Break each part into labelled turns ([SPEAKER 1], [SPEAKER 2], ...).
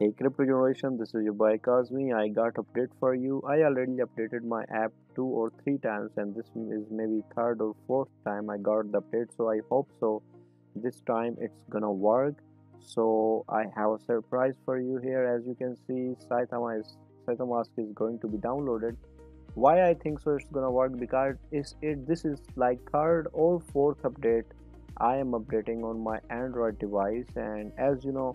[SPEAKER 1] Hey crypto generation, this is your boy Kazmi. I got update for you. I already updated my app two or three times and this is maybe third or fourth time I got the update so I hope so this time it's gonna work. So I have a surprise for you here as you can see Saitama is Saitamask is going to be downloaded. Why I think so it's gonna work because it's it this is like third or fourth update I am updating on my Android device and as you know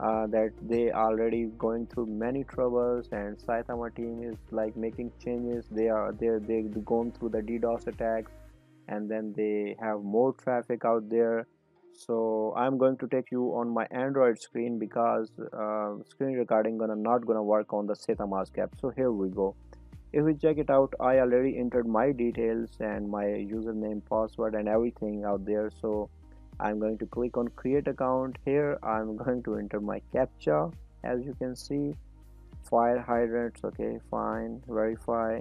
[SPEAKER 1] uh, that they are already going through many troubles and Saitama team is like making changes. They are they they gone through the DDoS attacks and then they have more traffic out there. So I'm going to take you on my Android screen because uh, screen recording gonna not gonna work on the Saitamask app so here we go. If we check it out I already entered my details and my username password and everything out there. So I'm going to click on create account here. I'm going to enter my captcha as you can see. Fire hydrants okay fine verify.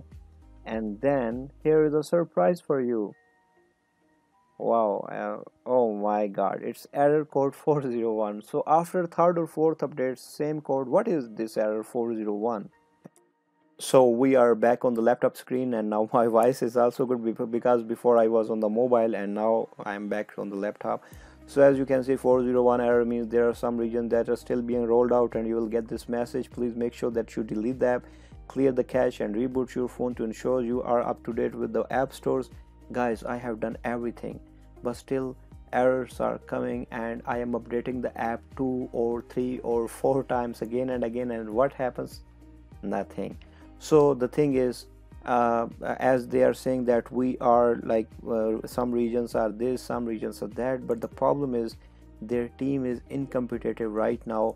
[SPEAKER 1] And then here is a surprise for you. Wow uh, oh my god it's error code 401 so after third or fourth update same code. What is this error 401 so we are back on the laptop screen and now my voice is also good because before I was on the mobile and now I'm back on the laptop. So as you can see 401 error means there are some regions that are still being rolled out and you will get this message. Please make sure that you delete the app clear the cache and reboot your phone to ensure you are up to date with the app stores. Guys I have done everything but still errors are coming and I am updating the app two or three or four times again and again and what happens? Nothing so the thing is uh, as they are saying that we are like uh, some regions are this some regions are that but the problem is their team is incompetitive right now.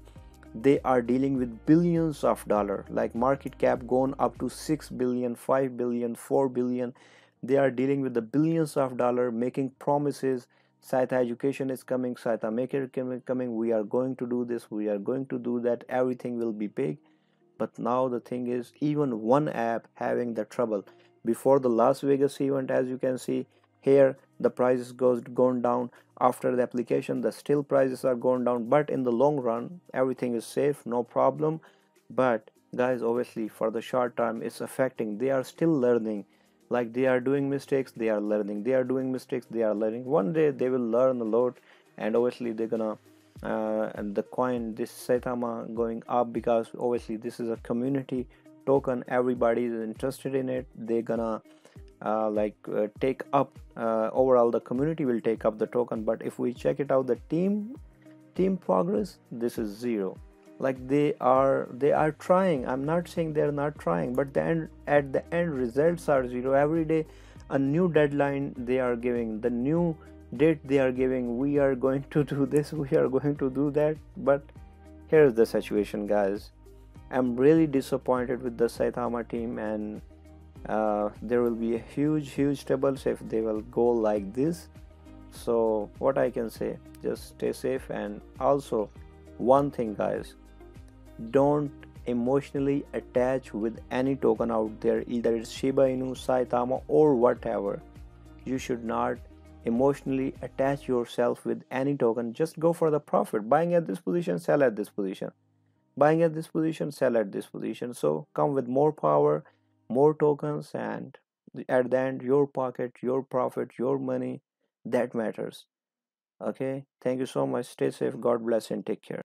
[SPEAKER 1] They are dealing with billions of dollar like market cap gone up to 6 billion 5 billion 4 billion. They are dealing with the billions of dollar making promises. Saita education is coming Saita maker coming. We are going to do this we are going to do that. Everything will be big but now the thing is even one app having the trouble. Before the las vegas event as you can see here the prices goes gone down. After the application the still prices are going down. But in the long run everything is safe no problem. But guys obviously for the short term it's affecting. They are still learning. Like they are doing mistakes they are learning. They are doing mistakes they are learning. One day they will learn a lot. And obviously they're gonna uh, and the coin this Saitama going up because obviously this is a community token. Everybody is interested in it. They're gonna uh, like uh, take up uh, overall the community will take up the token. But if we check it out the team team progress this is zero. Like they are they are trying. I'm not saying they're not trying but then at the end results are zero. Every day a new deadline they are giving. The new date they are giving we are going to do this we are going to do that. But here's the situation guys. I'm really disappointed with the saitama team and uh, there will be a huge huge troubles if they will go like this. So what i can say just stay safe. And also one thing guys. Don't emotionally attach with any token out there. Either it's shiba inu saitama or whatever. You should not emotionally attach yourself with any token just go for the profit. Buying at this position sell at this position. Buying at this position sell at this position. So come with more power more tokens and at the end your pocket your profit your money that matters. Okay? Thank you so much. Stay safe. God bless and take care